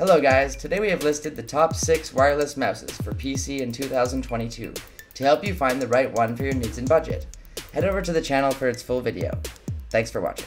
Hello guys, today we have listed the top 6 wireless mouses for PC in 2022 to help you find the right one for your needs and budget. Head over to the channel for its full video. Thanks for watching.